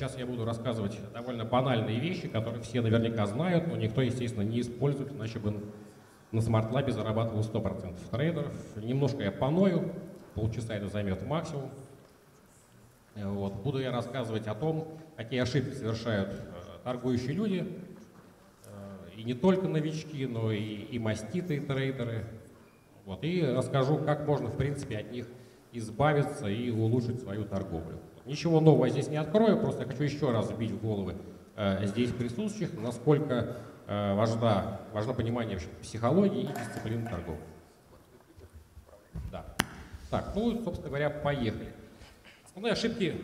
сейчас я буду рассказывать довольно банальные вещи, которые все наверняка знают, но никто, естественно, не использует, иначе бы на смарт-лабе зарабатывал 100% трейдеров. Немножко я поною, полчаса это займет максимум. Вот. Буду я рассказывать о том, какие ошибки совершают э, торгующие люди, э, и не только новички, но и, и маститые трейдеры. Вот. И расскажу, как можно, в принципе, от них избавиться и улучшить свою торговлю. Ничего нового здесь не открою, просто хочу еще раз вбить в головы э, здесь присутствующих, насколько э, важна, важно понимание вообще, психологии и дисциплины торговли. Да. Так, ну, собственно говоря, поехали. Основные ошибки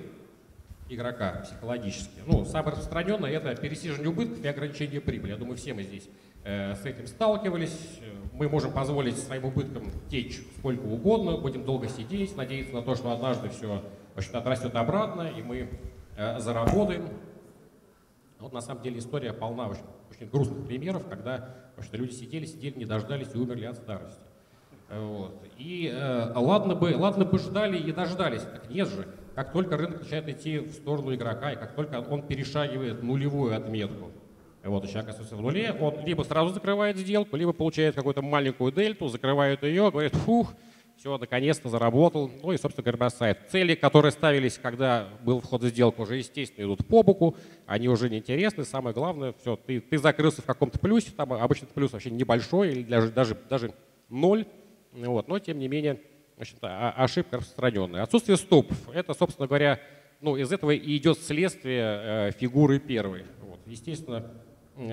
игрока психологические. Ну, самое распространенное – это пересиживание убытков и ограничение прибыли. Я думаю, все мы здесь э, с этим сталкивались. Мы можем позволить своим убыткам течь сколько угодно, будем долго сидеть, надеяться на то, что однажды все в отрастет обратно, и мы э, заработаем. Вот на самом деле история полна очень, очень грустных примеров, когда вообще люди сидели, сидели, не дождались и умерли от старости. Вот. И э, ладно, бы, ладно бы ждали и дождались, так нет же. Как только рынок начинает идти в сторону игрока, и как только он перешагивает нулевую отметку, вот, и человек остается в нуле, он либо сразу закрывает сделку, либо получает какую-то маленькую дельту, закрывает ее, говорит, фух, все, наконец-то заработал, ну и, собственно говоря, бросает. Цели, которые ставились, когда был вход в сделку, уже, естественно, идут по боку, они уже неинтересны. Самое главное, все, ты, ты закрылся в каком-то плюсе, там обычно плюс вообще небольшой, или даже, даже, даже ноль, вот, но, тем не менее, ошибка распространенная. Отсутствие стопов, это, собственно говоря, ну, из этого и идет следствие э, фигуры первой. Вот. Естественно,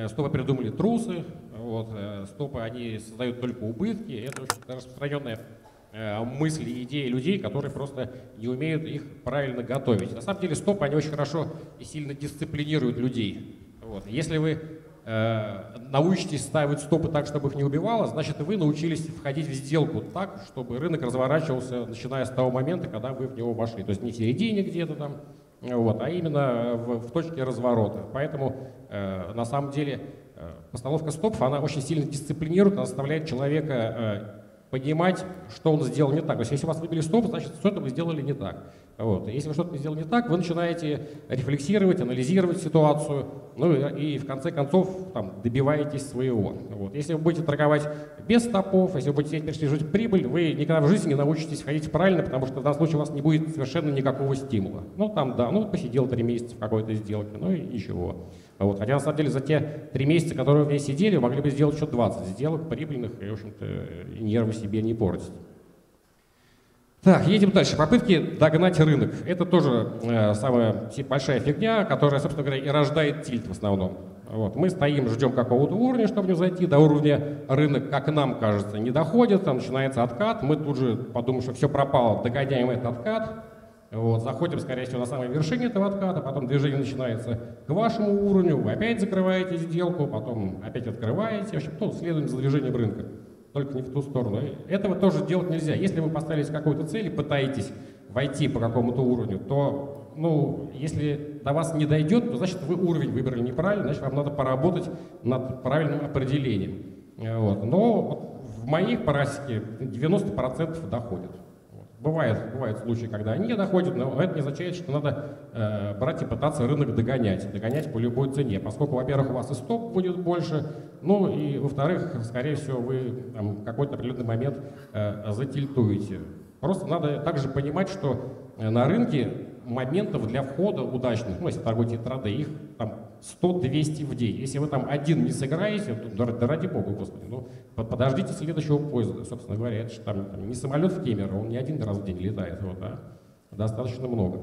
стопы придумали трусы, вот, э, стопы они создают только убытки, это очень распространенная Э, мысли и идеи людей, которые просто не умеют их правильно готовить. На самом деле стопы, они очень хорошо и сильно дисциплинируют людей. Вот. Если вы э, научитесь ставить стопы так, чтобы их не убивало, значит, вы научились входить в сделку так, чтобы рынок разворачивался, начиная с того момента, когда вы в него вошли. То есть не в середине где-то там, вот, а именно в, в точке разворота. Поэтому э, на самом деле э, постановка стопов, она очень сильно дисциплинирует, она заставляет человека э, понимать, что он сделал не так. То есть если вас выбили стоп, значит, что-то вы сделали не так. Вот. Если вы что-то сделали не так, вы начинаете рефлексировать, анализировать ситуацию, ну и, в конце концов там, добиваетесь своего. Вот. Если вы будете торговать без стопов, если вы будете переслеживать прибыль, вы никогда в жизни не научитесь ходить правильно, потому что в данном случае у вас не будет совершенно никакого стимула. Ну там, да, ну посидел три месяца в какой-то сделке, ну и ничего. Вот. Хотя на самом деле за те три месяца, которые вы в ней сидели, вы могли бы сделать еще 20 сделок прибыльных и, в общем-то, нервы себе не портить. Так, едем дальше. Попытки догнать рынок. Это тоже э, самая большая фигня, которая, собственно говоря, и рождает тильт в основном. Вот. Мы стоим, ждем какого-то уровня, чтобы не зайти. До уровня рынок, как нам кажется, не доходит. Там начинается откат. Мы тут же подумаем, что все пропало, догоняем этот откат. Вот, заходим, скорее всего, на самой вершине этого отката, потом движение начинается к вашему уровню, вы опять закрываете сделку, потом опять открываете, в общем, ну, следуем за движением рынка, только не в ту сторону. Этого тоже делать нельзя. Если вы поставили какую-то цель и пытаетесь войти по какому-то уровню, то, ну, если до вас не дойдет, то значит вы уровень выбрали неправильно, значит вам надо поработать над правильным определением. Вот. Но вот в моих практике 90% доходят. Бывает, бывают случаи, когда они доходят, но это не означает, что надо э, брать и пытаться рынок догонять, догонять по любой цене, поскольку, во-первых, у вас и стоп будет больше, ну и, во-вторых, скорее всего, вы там, в какой-то определенный момент э, затильтуете. Просто надо также понимать, что э, на рынке моментов для входа удачных, ну, если торгуете интрадэ, их там 100-200 в день. Если вы там один не сыграете, то да, да ради бога, господи, ну, подождите следующего поезда, собственно говоря, это же там, там не самолет в Кемерово, он не один раз в день летает, вот, да, достаточно много.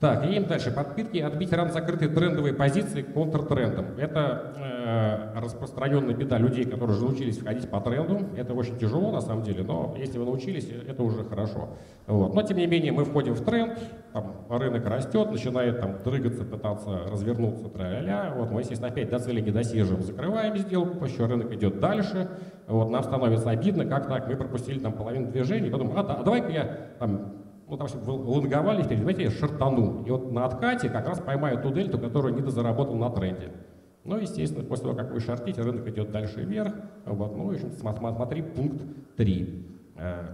Так, едем дальше. Подпитки отбить рано закрытые трендовые позиции контртрендом. Это э, распространенная беда людей, которые уже научились входить по тренду. Это очень тяжело на самом деле, но если вы научились, это уже хорошо. Вот. Но тем не менее мы входим в тренд, там, рынок растет, начинает там дрыгаться, пытаться развернуться, тра-ля-ля. Вот, мы, естественно, опять до цели не досиживаем, закрываем сделку, еще рынок идет дальше. Вот, нам становится обидно, как так, мы пропустили там половину движений, потом, а, а давай-ка я там ну, допустим, лонговали вперед, давайте я шартану. И вот на откате как раз поймаю ту дельту, которую не дозаработал на тренде. Ну, естественно, после того, как вы шортите, рынок идет дальше вверх. Вот, ну, и смотри пункт 3. Э,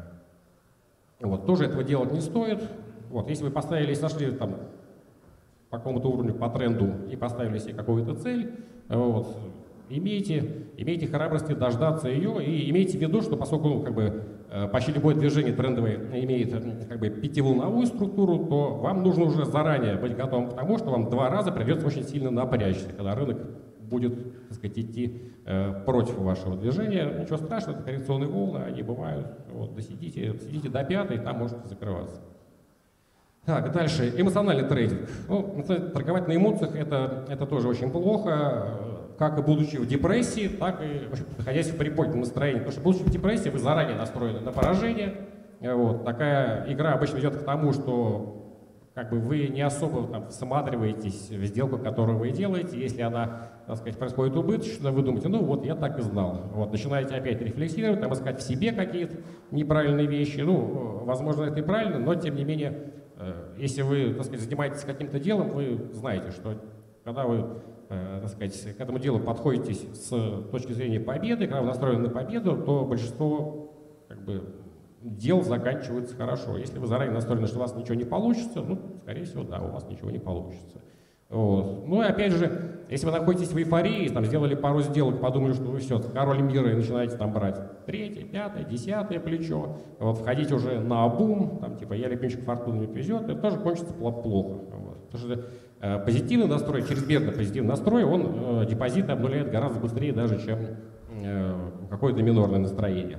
вот, тоже этого делать не стоит. Вот, если вы поставили, если нашли там по какому-то уровню, по тренду и поставили себе какую-то цель, вот, имейте, имейте храбрости дождаться ее и имейте в виду, что поскольку ну, как бы, э, почти любое движение трендовое имеет как бы, пятиволновую структуру, то вам нужно уже заранее быть готовым к тому, что вам два раза придется очень сильно напрячься, когда рынок будет так сказать, идти э, против вашего движения. Ничего страшного, это коррекционные волны, они бывают. Вот, досидите, сидите до пятой, там можете закрываться. Так, дальше. Эмоциональный трейдинг. Ну, торговать на эмоциях это, это тоже очень плохо как и будучи в депрессии, так и находясь в приподнятом настроении. Потому что будучи в депрессии, вы заранее настроены на поражение. Вот. Такая игра обычно ведет к тому, что как бы вы не особо там, всматриваетесь в сделку, которую вы делаете. Если она, так сказать, происходит убыточно, вы думаете, ну вот, я так и знал. Вот, начинаете опять рефлексировать, там, искать в себе какие-то неправильные вещи. Ну, возможно, это неправильно, но, тем не менее, э, если вы, так сказать, занимаетесь каким-то делом, вы знаете, что когда вы э, так сказать, к этому делу подходите с точки зрения победы, когда вы настроены на победу, то большинство как бы, дел заканчивается хорошо. Если вы заранее настроены, что у вас ничего не получится, ну, скорее всего, да, у вас ничего не получится. Вот. Ну и опять же, если вы находитесь в эйфории, там, сделали пару сделок, подумали, что вы все, король мира, и начинаете там брать третье, пятое, десятое плечо, вот, входить уже на бум, там, типа, я любимчик фортуны не везет, это тоже кончится плохо. Вот. Потому что Э, позитивный настрой, чрезмерно позитивный настрой, он э, депозиты обнуляет гораздо быстрее даже, чем э, какое-то минорное настроение.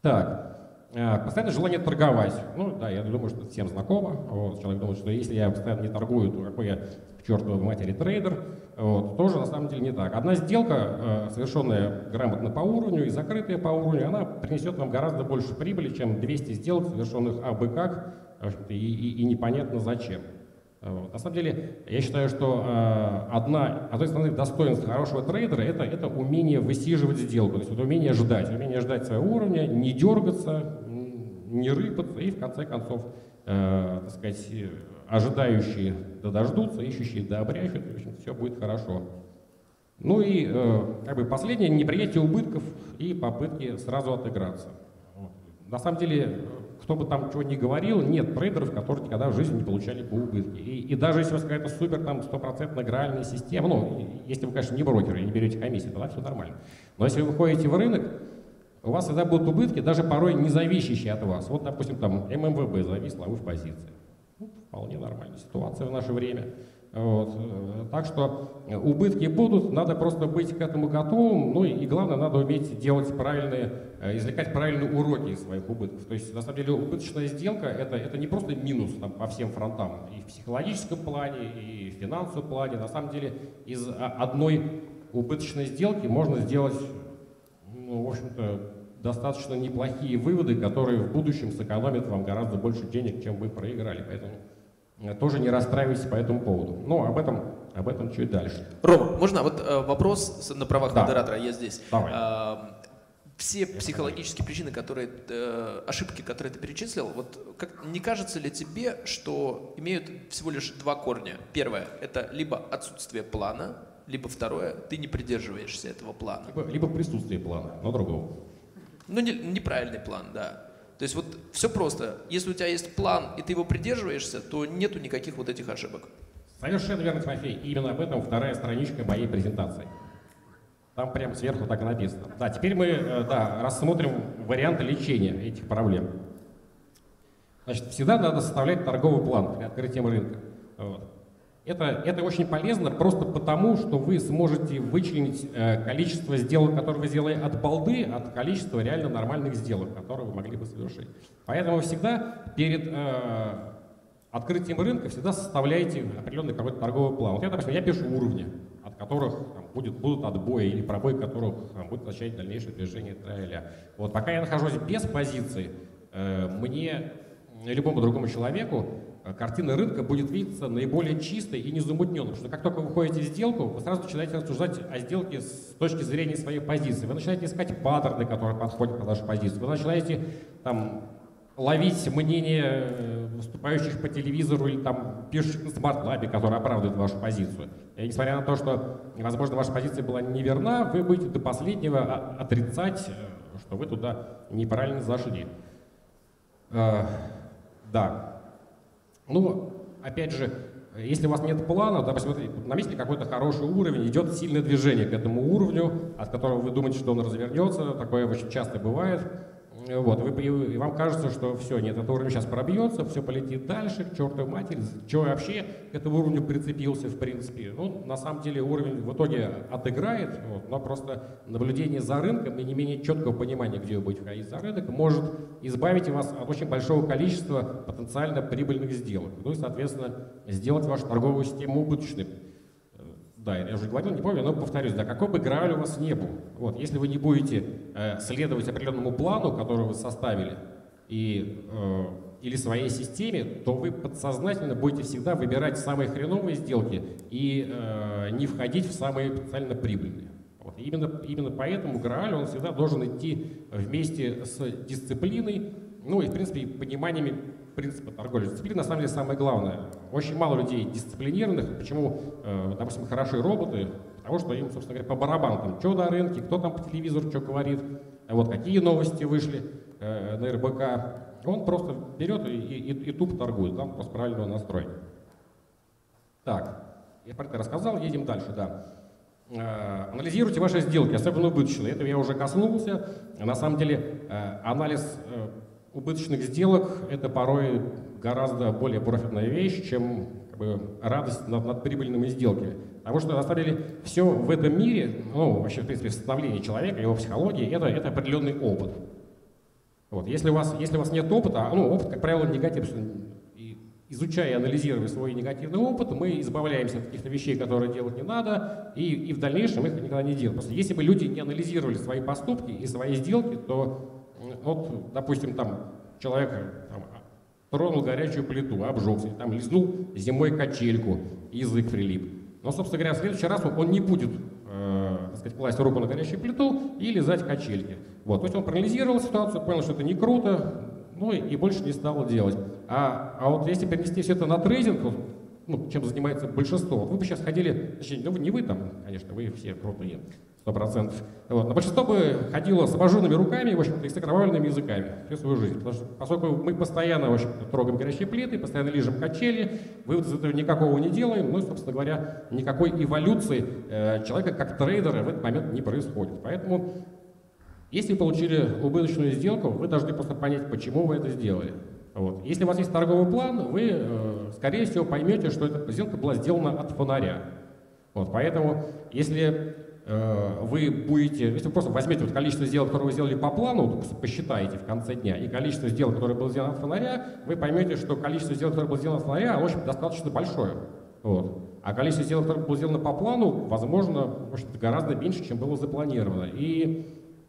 Так, постоянное желание торговать. Ну да, я думаю, что всем знакомо. Вот, человек думает, что если я постоянно не торгую, то какой я к чертовой матери трейдер. Вот, тоже на самом деле не так. Одна сделка, совершенная грамотно по уровню и закрытая по уровню, она принесет вам гораздо больше прибыли, чем 200 сделок, совершенных абы как, и, и, и непонятно зачем. Вот. На самом деле, я считаю, что э, одна, одно из основных достоинств хорошего трейдера это, это умение высиживать сделку, то есть это умение ждать, умение ждать своего уровня, не дергаться, не рыпаться и в конце концов, э, так сказать, ожидающие да дождутся, ищущие да обрящут, в общем, все будет хорошо. Ну и э, как бы последнее, неприятие убытков и попытки сразу отыграться. На самом деле, кто бы там чего ни говорил, нет трейдеров, которые никогда в жизни не получали по убытке. И, и даже если у вас какая-то супер там стопроцентная игральная система, ну, если вы, конечно, не брокер и не берете комиссии, тогда все нормально. Но если вы выходите в рынок, у вас всегда будут убытки, даже порой не зависящие от вас. Вот, допустим, там ММВБ зависла, а вы в позиции. Ну, вполне нормальная ситуация в наше время. Вот. Так что убытки будут, надо просто быть к этому готовым, ну и, главное, надо уметь делать правильные, э, извлекать правильные уроки из своих убытков. То есть, на самом деле, убыточная сделка это, это не просто минус там, по всем фронтам, и в психологическом плане, и в финансовом плане. На самом деле, из одной убыточной сделки можно сделать, ну, в общем-то, достаточно неплохие выводы, которые в будущем сэкономят вам гораздо больше денег, чем вы проиграли. Поэтому тоже не расстраивайтесь по этому поводу. Но об этом, об этом чуть дальше. Рома, можно вот э, вопрос на правах да. модератора, я здесь. Давай. А, все я психологические причины, которые, э, ошибки, которые ты перечислил, вот как, не кажется ли тебе, что имеют всего лишь два корня? Первое – это либо отсутствие плана, либо второе – ты не придерживаешься этого плана. Либо, либо присутствие плана, но другого. Ну, не, неправильный план, да. То есть вот все просто. Если у тебя есть план, и ты его придерживаешься, то нету никаких вот этих ошибок. Совершенно верно, Тимофей. Именно об этом вторая страничка моей презентации. Там прямо сверху так и написано. Да, теперь мы э, да, рассмотрим варианты лечения этих проблем. Значит, всегда надо составлять торговый план при открытии рынка. Вот. Это, это очень полезно просто потому, что вы сможете вычленить э, количество сделок, которые вы сделали от балды, от количества реально нормальных сделок, которые вы могли бы совершить. Поэтому всегда перед э, открытием рынка всегда составляйте определенный какой-то торговый план. Вот я, допустим, я пишу уровни, от которых там, будет, будут отбои или пробой которых там, будет означать дальнейшее движение тренда. Вот пока я нахожусь без позиции, э, мне любому другому человеку картина рынка будет видеться наиболее чистой и незамутненной. Потому что как только вы входите в сделку, вы сразу начинаете рассуждать о сделке с точки зрения своей позиции. Вы начинаете искать паттерны, которые подходят под вашу позицию. Вы начинаете там, ловить мнение э, выступающих по телевизору или там пишущих на смарт-лабе, которые оправдывают вашу позицию. И несмотря на то, что, возможно, ваша позиция была неверна, вы будете до последнего отрицать, э, что вы туда неправильно зашли. Да. Ну, опять же, если у вас нет плана, посмотрите, наметьте какой-то хороший уровень, идет сильное движение к этому уровню, от которого вы думаете, что он развернется, такое очень часто бывает. Вот, вы, вам кажется, что все, нет, этот уровень сейчас пробьется, все полетит дальше, к чертовой матери, чего вообще к этому уровню прицепился, в принципе. Ну, на самом деле уровень в итоге отыграет, вот, но просто наблюдение за рынком и не менее четкого понимания, где вы будете входить за рынок, может избавить вас от очень большого количества потенциально прибыльных сделок. Ну и, соответственно, сделать вашу торговую систему убыточной. Да, я уже говорил, не помню, но повторюсь, да, какой бы грааль у вас не был, вот, если вы не будете э, следовать определенному плану, который вы составили, и, э, или своей системе, то вы подсознательно будете всегда выбирать самые хреновые сделки и э, не входить в самые потенциально прибыльные. Вот. именно, именно поэтому грааль, он всегда должен идти вместе с дисциплиной, ну и, в принципе, пониманиями принципа торговли. Дисциплина, на самом деле, самое главное. Очень мало людей дисциплинированных. Почему, э, допустим, хороши роботы? Потому что им, собственно говоря, по барабану, там, что на рынке, кто там по телевизору что говорит, вот какие новости вышли э, на РБК. Он просто берет и, и, и тупо торгует, там просто правильного настроения. Так, я про это рассказал, едем дальше, да. Э, анализируйте ваши сделки, особенно убыточные. Этого я уже коснулся. На самом деле анализ убыточных сделок – это порой гораздо более профитная вещь, чем как бы, радость над, над прибыльными сделками. Потому что на самом деле все в этом мире, ну вообще в принципе в человека, его психологии, это, это определенный опыт. Вот. Если, у вас, если у вас нет опыта, а, ну опыт, как правило, негативный, изучая и анализируя свой негативный опыт, мы избавляемся от каких-то вещей, которые делать не надо, и, и в дальнейшем их никогда не делаем. Просто если бы люди не анализировали свои поступки и свои сделки, то вот, допустим, там человек там, тронул горячую плиту, обжегся, там лизнул зимой качельку, язык прилип. Но, собственно говоря, в следующий раз он не будет э, сказать, класть руку на горячую плиту и лизать качельки. Вот. То есть он проанализировал ситуацию, понял, что это не круто, ну и, и больше не стал делать. А, а вот если перенести все это на трейдинг, ну, чем занимается большинство, вот вы бы сейчас ходили, точнее, ну, не вы там, конечно, вы все крутые, сто процентов. Вот. Но большинство бы ходило с обожженными руками, в общем-то, и с окровавленными языками всю свою жизнь. Потому что, поскольку мы постоянно, в общем-то, трогаем горячие плиты, постоянно лижем качели, вывод из этого никакого не делаем, ну и, собственно говоря, никакой эволюции э, человека как трейдера в этот момент не происходит. Поэтому, если вы получили убыточную сделку, вы должны просто понять, почему вы это сделали. Вот. Если у вас есть торговый план, вы, э, скорее всего, поймете, что эта сделка была сделана от фонаря. Вот. Поэтому, если вы будете, если вы просто возьмете вот количество сделок, которые вы сделали по плану, посчитаете в конце дня, и количество сделок, которые было сделано от фонаря, вы поймете, что количество сделок, которое было сделано от фонаря, оно, в общем, достаточно большое. Вот. А количество сделок, которое было сделано по плану, возможно, в общем гораздо меньше, чем было запланировано. И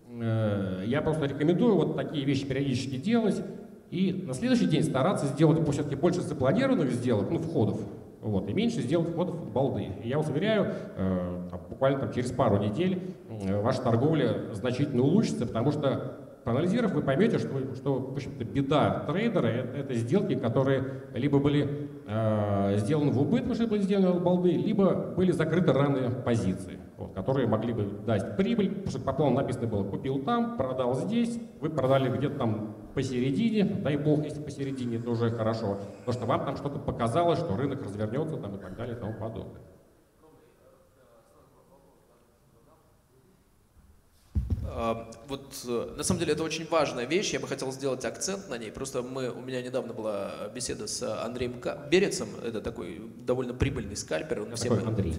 э, я просто рекомендую вот такие вещи периодически делать, и на следующий день стараться сделать все-таки больше запланированных сделок, ну, входов, вот, и меньше сделать входов балды. И я вас уверяю, э, буквально там, через пару недель э, ваша торговля значительно улучшится, потому что проанализировав, вы поймете, что, что в общем-то, беда трейдера это, сделки, которые либо были э, сделаны в убыток, что были сделаны балды, либо были закрыты ранее позиции, вот, которые могли бы дать прибыль, потому что по плану написано было, купил там, продал здесь, вы продали где-то там посередине, дай бог, если посередине, это уже хорошо, потому что вам там что-то показалось, что рынок развернется там, и так далее и тому подобное. Вот э, на самом деле это очень важная вещь, я бы хотел сделать акцент на ней. Просто мы, у меня недавно была беседа с Андреем Берецом, это такой довольно прибыльный скальпер. Он Кто такой Андрей?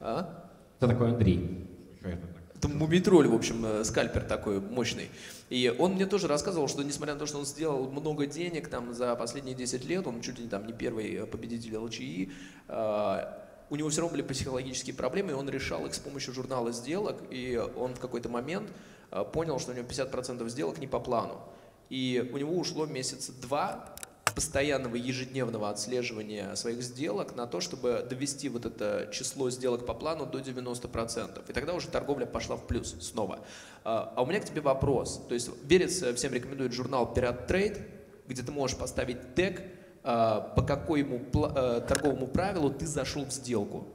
А? Кто такой Андрей? Это мумитроль, в общем, э, скальпер такой мощный. И он мне тоже рассказывал, что несмотря на то, что он сделал много денег там за последние 10 лет, он чуть ли не там не первый победитель ЛЧИ, а, у него все равно были психологические проблемы, и он решал их с помощью журнала сделок, и он в какой-то момент э, понял, что у него 50% сделок не по плану. И у него ушло месяца два постоянного ежедневного отслеживания своих сделок на то, чтобы довести вот это число сделок по плану до 90%. И тогда уже торговля пошла в плюс снова. А, а у меня к тебе вопрос. То есть Берец всем рекомендует журнал Pirate Trade, где ты можешь поставить тег по какому а, торговому правилу ты зашел в сделку.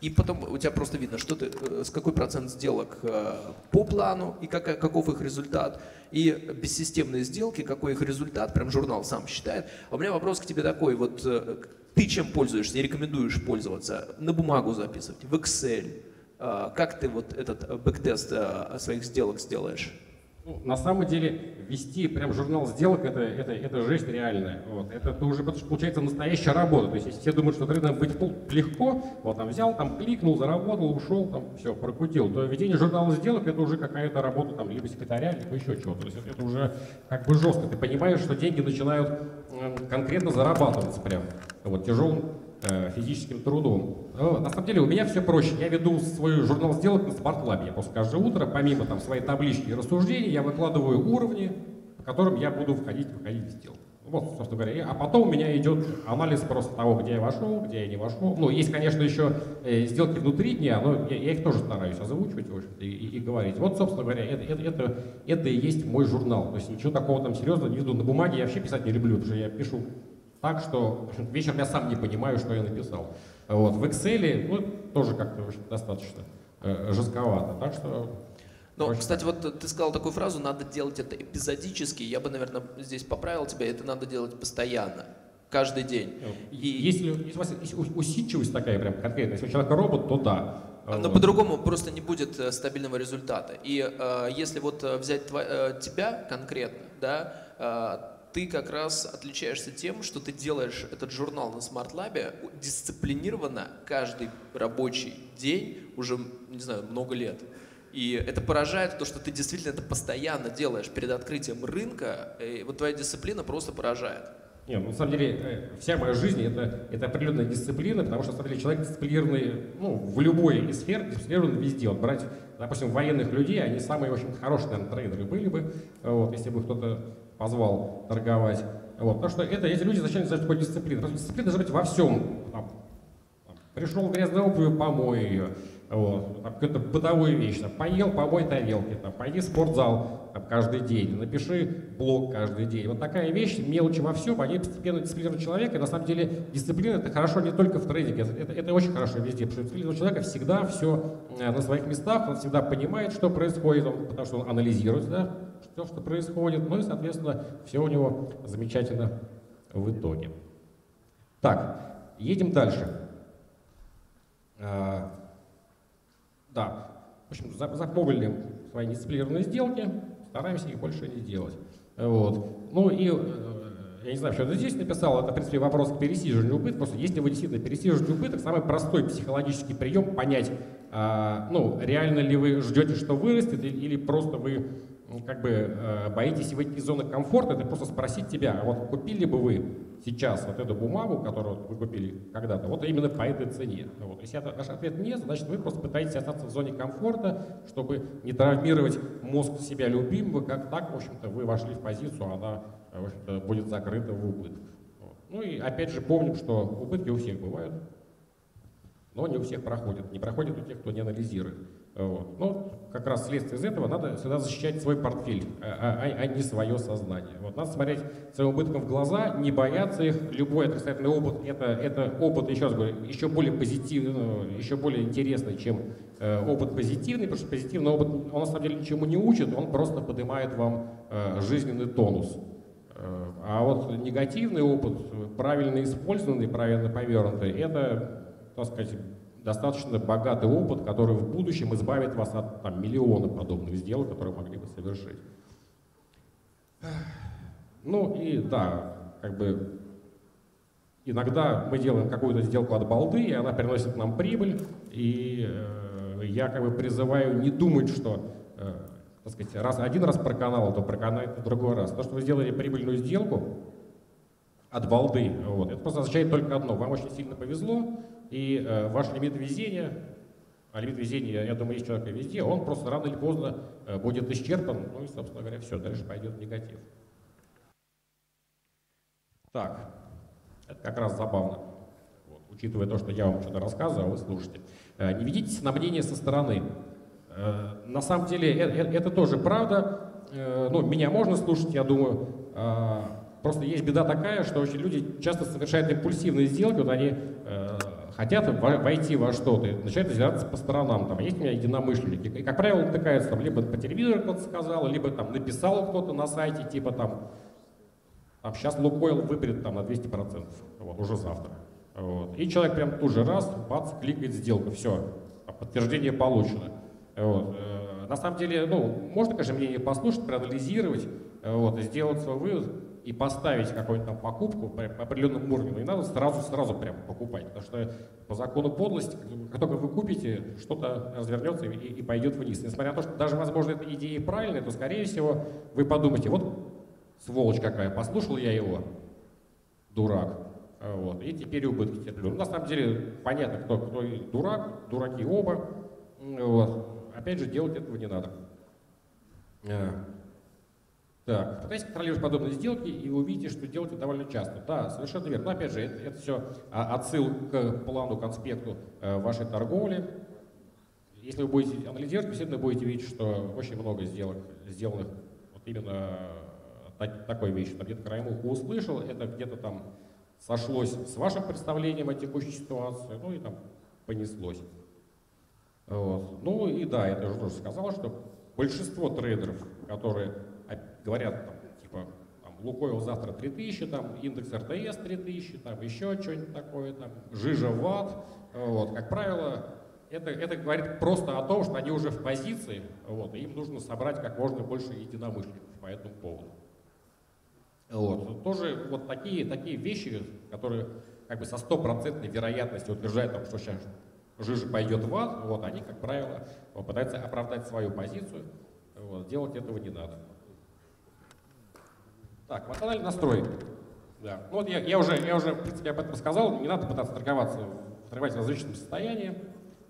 И потом у тебя просто видно, что ты, э, с какой процент сделок э, по плану и как, каков их результат. И бессистемные сделки, какой их результат, прям журнал сам считает. А у меня вопрос к тебе такой, вот э, ты чем пользуешься и рекомендуешь пользоваться? На бумагу записывать, в Excel. Как ты вот этот бэктест своих сделок сделаешь? Ну, на самом деле, вести прям журнал сделок это, это, это жесть реальная. Вот. Это, это уже получается настоящая работа. То есть, если все думают, что трейдером быть легко, вот там взял, там кликнул, заработал, ушел, там все, прокрутил, то ведение журнала сделок это уже какая-то работа там либо секретаря, либо еще чего-то. То есть это, это уже как бы жестко. Ты понимаешь, что деньги начинают конкретно зарабатываться прям вот тяжелым Э, физическим трудом. На самом деле у меня все проще. Я веду свой журнал сделок на SmartLab. Я просто каждое утро, помимо там, своей таблички и рассуждений, я выкладываю уровни, по которым я буду входить, выходить в сделку. Вот, собственно говоря. А потом у меня идет анализ просто того, где я вошел, где я не вошел. Ну, есть, конечно, еще э, сделки внутри дня, но я, я их тоже стараюсь озвучивать в общем и, и, и говорить. Вот, собственно говоря, это, это, это, это и есть мой журнал. То есть ничего такого там серьезного не веду. На бумаге я вообще писать не люблю, потому что я пишу так, что вечером я сам не понимаю, что я написал. Вот. В Excel ну, тоже как-то достаточно э, жестковато. Так что ну, кстати, вот ты сказал такую фразу, надо делать это эпизодически. Я бы, наверное, здесь поправил тебя, это надо делать постоянно, каждый день. Ну, И... Если, если у вас усидчивость такая прям конкретная, если у человека робот, то да. Но вот. по-другому просто не будет э, стабильного результата. И э, если вот э, взять тво, тебя конкретно, да, ты как раз отличаешься тем, что ты делаешь этот журнал на Smart Lab дисциплинированно каждый рабочий день уже, не знаю, много лет. И это поражает то, что ты действительно это постоянно делаешь перед открытием рынка. И вот твоя дисциплина просто поражает. Нет, ну, на самом деле, э, вся моя жизнь это, это определенная дисциплина, потому что, на самом деле, человек дисциплинированный ну, в любой из сфер, дисциплинированный везде. Вот брать, допустим, военных людей, они самые, в общем хорошие, наверное, трейдеры были бы, вот, если бы кто-то позвал торговать. Вот. Потому что это, эти люди зачем знать такой дисциплины? Потому что дисциплина должна быть во всем. Пришел грязной обувью, помой ее. Вот, какая-то бытовая вещь, там, поел, помой тарелки, там, пойди в спортзал там, каждый день, напиши блог каждый день. Вот такая вещь, мелочи во всем, они постепенно дисциплинируют человека. И на самом деле дисциплина это хорошо не только в трейдинге, это, это, очень хорошо везде, потому что дисциплина человека всегда все э, на своих местах, он всегда понимает, что происходит, он, потому что он анализирует да, все, что происходит, ну и, соответственно, все у него замечательно в итоге. Так, едем дальше. Да, в общем, запомнили свои дисциплинированные сделки, стараемся их больше не делать. Вот. Ну и, э, я не знаю, что я здесь написал, это, в принципе, вопрос к пересиживанию убыток. Просто если вы действительно пересиживаете убыток, самый простой психологический прием понять, а, ну, реально ли вы ждете, что вырастет, или просто вы как бы э, боитесь выйти из зоны комфорта, это просто спросить тебя, а вот купили бы вы сейчас вот эту бумагу, которую вы купили когда-то, вот именно по этой цене. Вот. Если ваш ответ нет, значит вы просто пытаетесь остаться в зоне комфорта, чтобы не травмировать мозг себя любимого, как так, в общем-то, вы вошли в позицию, она в будет закрыта в убыток. Вот. Ну и опять же помним, что убытки у всех бывают, но не у всех проходят. Не проходят у тех, кто не анализирует. Вот. Ну, как раз следствие из этого надо всегда защищать свой портфель, а, а, а не свое сознание. Вот. Надо смотреть своим убытком в глаза, не бояться их. Любой отрицательный опыт это, это опыт, еще раз говорю, еще более позитивный, еще более интересный, чем э, опыт позитивный, потому что позитивный опыт, он на самом деле ничему не учит, он просто поднимает вам э, жизненный тонус. Э, а вот негативный опыт, правильно использованный, правильно повернутый, это, так сказать, достаточно богатый опыт, который в будущем избавит вас от там, миллиона подобных сделок, которые могли бы совершить. Ну и да, как бы иногда мы делаем какую-то сделку от балды, и она приносит нам прибыль, и э, я как бы призываю не думать, что э, так сказать, раз, один раз проканал, то проканает в другой раз. То, что вы сделали прибыльную сделку от балды, вот, это просто означает только одно. Вам очень сильно повезло, и э, ваш лимит везения, а лимит везения, я думаю, есть человека везде, он просто рано или поздно э, будет исчерпан, ну и, собственно говоря, все, дальше пойдет негатив. Так, это как раз забавно, вот, учитывая то, что я вам что-то рассказываю, а вы слушаете. Э, не ведитесь на мнение со стороны. Э, на самом деле э, э, это тоже правда. Э, ну, меня можно слушать, я думаю, э, Просто есть беда такая, что очень люди часто совершают импульсивные сделки, вот они э, хотят войти во что-то, начинают озираться по сторонам. Там есть у меня единомышленники. И, как правило, натыкаются там, либо по телевизору кто-то сказал, либо там написал кто-то на сайте, типа там, там сейчас Лукойл выберет там на 200%, вот, уже завтра. Вот. И человек прям тут же раз, бац, кликает сделку, все, подтверждение получено. Вот. Э, на самом деле, ну, можно, конечно, мнение послушать, проанализировать, вот, сделать свой вывод и поставить какую-нибудь там покупку по, определенному уровню. Но не надо сразу-сразу прям покупать, потому что по закону подлости, как только вы купите, что-то развернется и, и пойдет вниз. Несмотря на то, что даже, возможно, эта идея правильная, то, скорее всего, вы подумаете, вот сволочь какая, послушал я его, дурак, вот, и теперь убытки терплю. Ну, на самом деле, понятно, кто, кто дурак, дураки оба, вот. Опять же, делать этого не надо. Э, так, пытайтесь контролировать подобные сделки, и вы увидите, что делаете довольно часто. Да, совершенно верно. Но опять же, это, это все отсыл к плану, конспекту э, вашей торговли. Если вы будете анализировать, действительно будете видеть, что очень много сделок сделанных вот именно так, такой вещью. Где-то краем уха услышал, это где-то там сошлось с вашим представлением о текущей ситуации, ну и там понеслось. Вот. Ну и да, я тоже сказал, что большинство трейдеров, которые говорят, там, типа, там, Лукойл завтра 3000, там, индекс РТС 3000, там, еще что-нибудь такое, там, жижа ватт, вот, как правило, это, это говорит просто о том, что они уже в позиции, вот, и им нужно собрать как можно больше единомышленников по этому поводу. Вот. Тоже вот такие, такие вещи, которые как бы со стопроцентной вероятностью утверждают, там, что сейчас жижа пойдет в ад, вот, они, как правило, пытаются оправдать свою позицию. Вот, делать этого не надо. Так, эмоциональный настрой. Да. Ну, вот я, я, уже, я уже, в принципе, об этом сказал. Не надо пытаться торговаться, торговать в различном состоянии.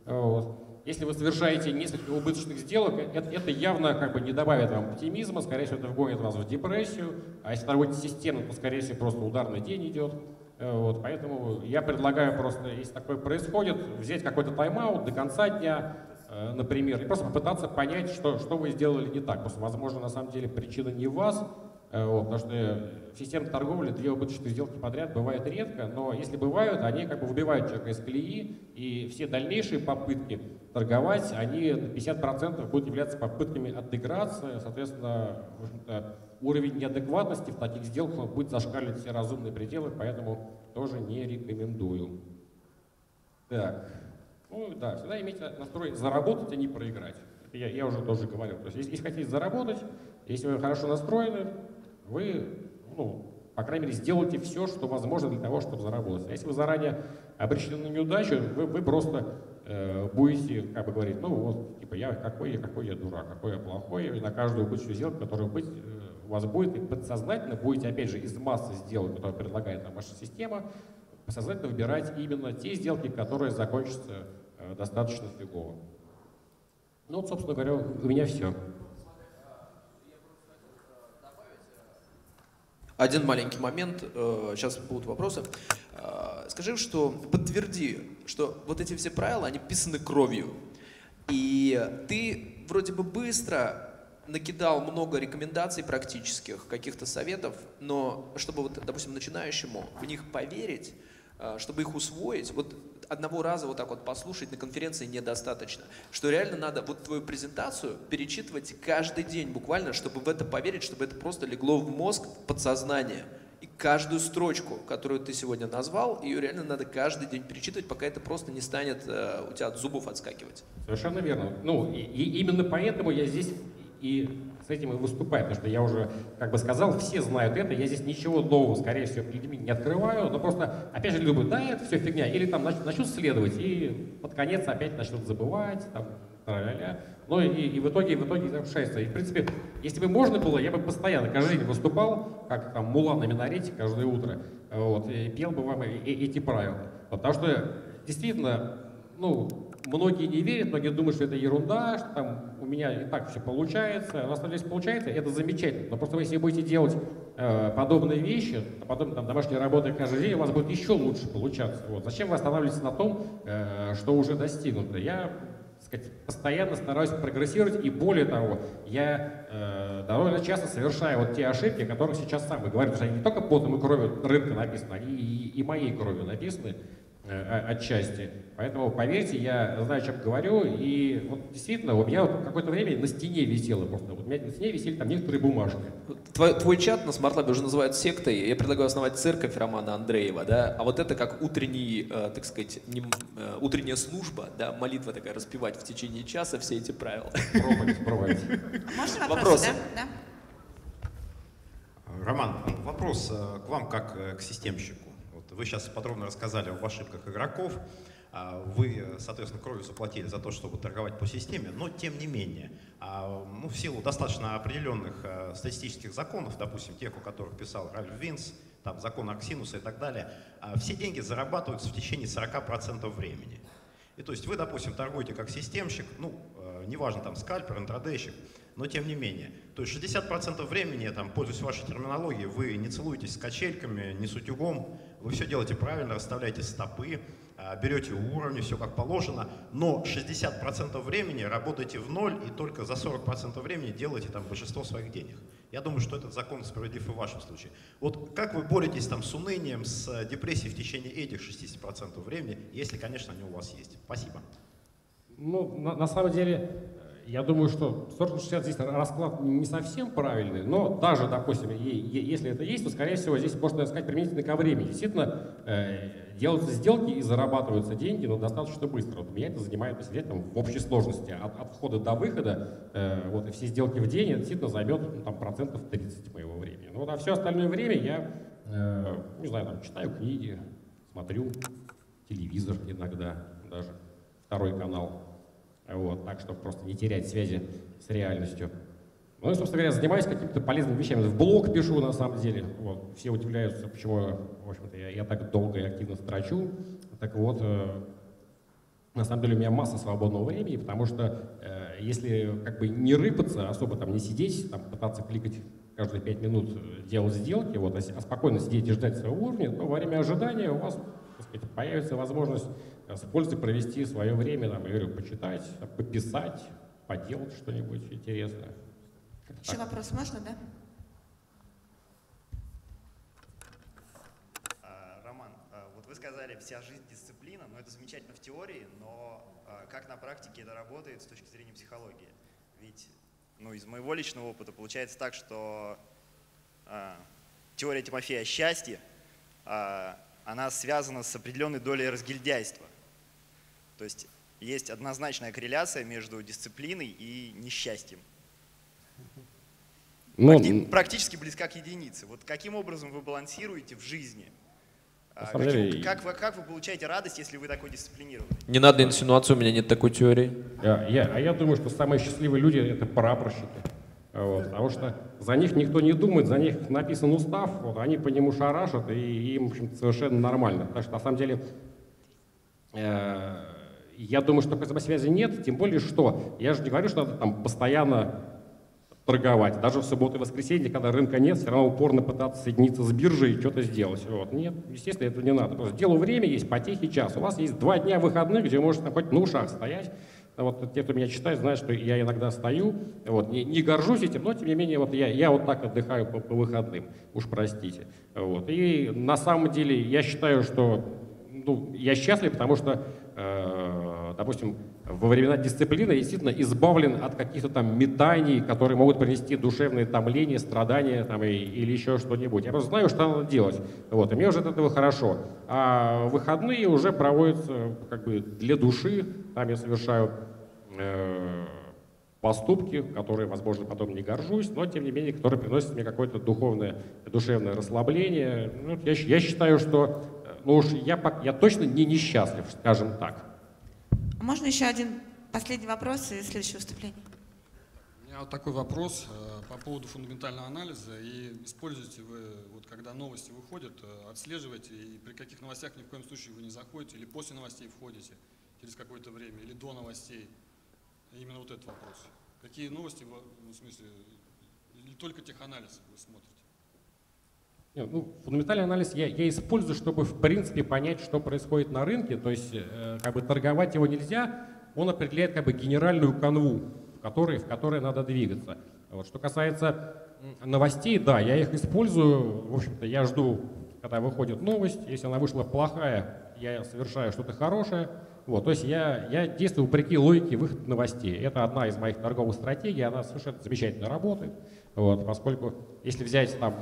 Вот. Если вы совершаете несколько убыточных сделок, это, это явно как бы не добавит вам оптимизма, скорее всего, это вгонит вас в депрессию. А если торгуете системно, то, скорее всего, просто ударный день идет. Вот, поэтому я предлагаю просто, если такое происходит, взять какой-то тайм-аут до конца дня, э, например, и просто попытаться понять, что, что вы сделали не так. Просто, возможно, на самом деле причина не в вас, Э, вот, потому что в системной торговли две убыточные сделки подряд бывает редко, но если бывают, они как бы выбивают человека из колеи, и все дальнейшие попытки торговать, они на 50% будут являться попытками отыграться, соответственно, уровень неадекватности в таких сделках будет зашкаливать все разумные пределы, поэтому тоже не рекомендую. Так, ну да, всегда имейте настрой заработать, а не проиграть. Я, я уже тоже говорил. То есть, если хотите заработать, если вы хорошо настроены, вы, ну, по крайней мере, сделайте все, что возможно для того, чтобы заработать. А если вы заранее обречены на неудачу, вы, вы просто э, будете, как бы говорить, ну вот, типа, я какой я, какой я дурак, какой я плохой, и на каждую убыточную сделку, которая быть, э, у вас будет, и подсознательно будете, опять же, из массы сделок, которые предлагает нам ваша система, подсознательно выбирать именно те сделки, которые закончатся э, достаточно фигово. Ну вот, собственно говоря, у меня все. Один маленький момент, сейчас э, будут вопросы. Э, скажи, что подтверди, что вот эти все правила, они писаны кровью. И ты вроде бы быстро накидал много рекомендаций практических, каких-то советов, но чтобы, вот, допустим, начинающему в них поверить, э, чтобы их усвоить, вот одного раза вот так вот послушать на конференции недостаточно. Что реально надо вот твою презентацию перечитывать каждый день буквально, чтобы в это поверить, чтобы это просто легло в мозг, в подсознание. И каждую строчку, которую ты сегодня назвал, ее реально надо каждый день перечитывать, пока это просто не станет э, у тебя от зубов отскакивать. Совершенно верно. Ну, и, и именно поэтому я здесь и с этим и выступаю, потому что я уже, как бы сказал, все знают это, я здесь ничего нового, скорее всего, перед ними не открываю, но просто, опять же, любят, да, это все фигня, или там начнут следовать, и под конец опять начнут забывать, там, ля Ну и, и в итоге, в итоге завершается. И, в принципе, если бы можно было, я бы постоянно каждый день выступал, как там мула на минарете каждое утро, вот, и пел бы вам эти правила. Потому что, действительно, ну, многие не верят, многие думают, что это ерунда, что там у меня и так все получается. У нас здесь получается, это замечательно. Но просто если вы будете делать э, подобные вещи, а потом там домашние работы каждый день, у вас будет еще лучше получаться. Вот. Зачем вы останавливаетесь на том, э, что уже достигнуто? Я сказать, постоянно стараюсь прогрессировать, и более того, я э, довольно часто совершаю вот те ошибки, о которых сейчас сам вы говорите, что они не только потом и кровью рынка написаны, они и, и моей кровью написаны. Э, отчасти. Поэтому, поверьте, я знаю, о чем говорю. И вот действительно, у меня вот какое-то время на стене висело просто. Вот у меня на стене висели там некоторые бумажки. Твой, твой чат на SmartLab уже называют сектой. Я предлагаю основать церковь Романа Андреева, да? А вот это как утренний, э, так сказать, не, э, утренняя служба, да, молитва такая, распевать в течение часа все эти правила. Пробовать, пробовать. Можно вопросы, да? да? Роман, вопрос к вам как к системщику. Вы сейчас подробно рассказали об ошибках игроков. А, вы, соответственно, кровью заплатили за то, чтобы торговать по системе, но тем не менее, а, ну, в силу достаточно определенных а, статистических законов, допустим, тех, у которых писал Ральф Винс, там, закон Аксинуса и так далее, все деньги зарабатываются в течение 40% времени. И то есть вы, допустим, торгуете как системщик, ну, неважно, там, скальпер, интрадейщик, но тем не менее. То есть 60% времени, там, пользуясь вашей терминологией, вы не целуетесь с качельками, не с утюгом, вы все делаете правильно, расставляете стопы, а, берете уровни, все как положено, но 60% времени работаете в ноль и только за 40% времени делаете там большинство своих денег. Я думаю, что этот закон справедлив и в вашем случае. Вот как вы боретесь там с унынием, с депрессией в течение этих 60% времени, если, конечно, они у вас есть? Спасибо. Ну, на, на самом деле, я думаю, что 4060 здесь расклад не совсем правильный, но даже, допустим, если это есть, то, скорее всего, здесь можно сказать применительно ко времени. Действительно, э, делаются сделки и зарабатываются деньги, но достаточно быстро. Вот меня это занимает, там, в общей сложности. От, от входа до выхода, э, вот, и все сделки в день, это действительно займет ну, там, процентов 30 моего времени. Ну, а все остальное время я, э, не знаю, там, читаю книги, смотрю телевизор иногда даже, второй канал. Вот, так, чтобы просто не терять связи с реальностью. Ну и, собственно говоря, занимаюсь какими-то полезными вещами. В блог пишу, на самом деле. Вот. Все удивляются, почему в общем-то, я, я так долго и активно строчу. Так вот, э, на самом деле у меня масса свободного времени, потому что э, если как бы не рыпаться, особо там не сидеть, там, пытаться кликать каждые пять минут, э, делать сделки, вот, а, а спокойно сидеть и ждать своего уровня, то во время ожидания у вас так сказать, появится возможность с пользой провести свое время, там, я говорю, почитать, пописать, поделать что-нибудь интересное. Еще так. вопрос можно, да? А, Роман, а, вот вы сказали, вся жизнь дисциплина, но это замечательно в теории, но а, как на практике это работает с точки зрения психологии? Ведь ну, из моего личного опыта получается так, что э, теория Тимофея о счастье, э, она связана с определенной долей разгильдяйства. То есть есть однозначная корреляция между дисциплиной и несчастьем. Ну, Практи практически близка к единице. Вот каким образом вы балансируете в жизни? А, каким, как, вы, как вы получаете радость, если вы такой дисциплинированный? Не надо инсинуацию, у меня нет такой теории. Я, я, а я думаю, что самые счастливые люди — это прапорщики. Вот, потому что за них никто не думает, за них написан устав, вот, они по нему шарашат, и им, в общем совершенно нормально. Так что, на самом деле, э я думаю, что такой взаимосвязи нет, тем более что, я же не говорю, что надо там постоянно торговать. Даже в субботу и воскресенье, когда рынка нет, все равно упорно пытаться соединиться с биржей и что-то сделать. Вот. Нет, естественно, этого не надо. Просто делу время есть, потехи час. У вас есть два дня выходных, где можете хоть на ушах стоять. Вот те, кто меня читает, знают, что я иногда стою. Вот. Не, не горжусь этим, но тем не менее вот я, я вот так отдыхаю по, по выходным. Уж простите. Вот. И на самом деле я считаю, что ну, я счастлив, потому что допустим, во времена дисциплины действительно избавлен от каких-то там метаний, которые могут принести душевные томления, страдания там, и, или еще что-нибудь. Я просто знаю, что надо делать. Вот, и мне уже от этого хорошо. А выходные уже проводятся как бы для души. Там я совершаю э, поступки, которые, возможно, потом не горжусь, но, тем не менее, которые приносят мне какое-то духовное, душевное расслабление. Ну, я, я считаю, что ну уж я, я точно не несчастлив, скажем так. Можно еще один последний вопрос и следующее выступление? У меня вот такой вопрос э, по поводу фундаментального анализа. И используете вы, вот когда новости выходят, э, отслеживаете, и при каких новостях ни в коем случае вы не заходите, или после новостей входите через какое-то время, или до новостей. Именно вот этот вопрос. Какие новости, в смысле, или только теханализ вы смотрите? Ну, фундаментальный анализ я, я использую, чтобы в принципе понять, что происходит на рынке. То есть э, как бы торговать его нельзя, он определяет как бы генеральную канву, в которой, в которой надо двигаться. Вот. Что касается новостей, да, я их использую. В общем-то, я жду, когда выходит новость. Если она вышла плохая, я совершаю что-то хорошее. Вот, то есть я, я действую вопреки логике выхода новостей. Это одна из моих торговых стратегий, она совершенно замечательно работает. Вот, поскольку если взять там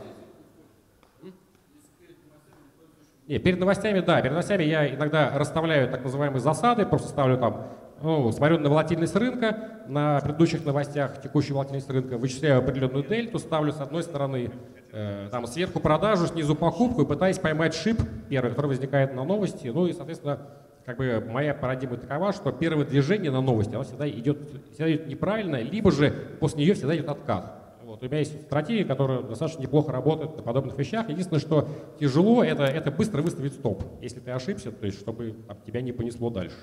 не, перед новостями, да, перед новостями я иногда расставляю так называемые засады, просто ставлю там, ну, смотрю на волатильность рынка, на предыдущих новостях текущую волатильность рынка, вычисляю определенную дельту, ставлю с одной стороны э, там сверху продажу, снизу покупку и пытаюсь поймать шип первый, который возникает на новости. Ну и, соответственно, как бы моя парадигма такова, что первое движение на новости, оно всегда идет, всегда идет неправильно, либо же после нее всегда идет откат. Вот. У меня есть стратегия, которая достаточно неплохо работает на подобных вещах. Единственное, что тяжело, это, это быстро выставить стоп, если ты ошибся, то есть чтобы там, тебя не понесло дальше.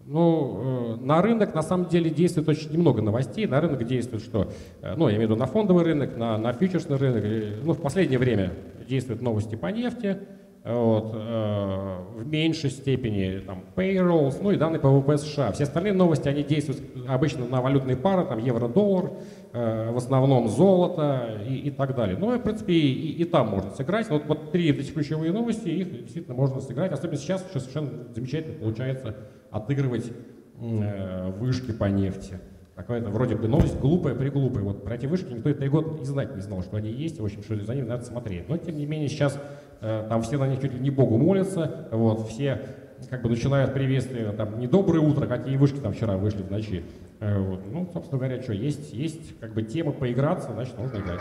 Ну, э, на рынок на самом деле действует очень немного новостей. На рынок действует что? Э, ну, я имею в виду на фондовый рынок, на, на фьючерсный рынок. Ну, в последнее время действуют новости по нефти, вот, э, в меньшей степени там, payrolls, ну и данные по ВВП США. Все остальные новости, они действуют обычно на валютные пары, там евро-доллар, э, в основном золото и, и так далее. Ну, в принципе, и, и, и там можно сыграть. Вот, вот три эти ключевые новости, их действительно можно сыграть. Особенно сейчас, сейчас совершенно замечательно получается отыгрывать э, вышки по нефти. Какая-то вроде бы новость глупая, приглупая. Вот про эти вышки никто три года и знать не знал, что они есть, в общем, что за ними надо смотреть. Но, тем не менее, сейчас там все на них чуть ли не Богу молятся, вот, все как бы начинают приветствие, там, не доброе утро, какие вышки там вчера вышли в ночи. Э, вот. Ну, собственно говоря, что, есть, есть как бы тема поиграться, значит, нужно играть.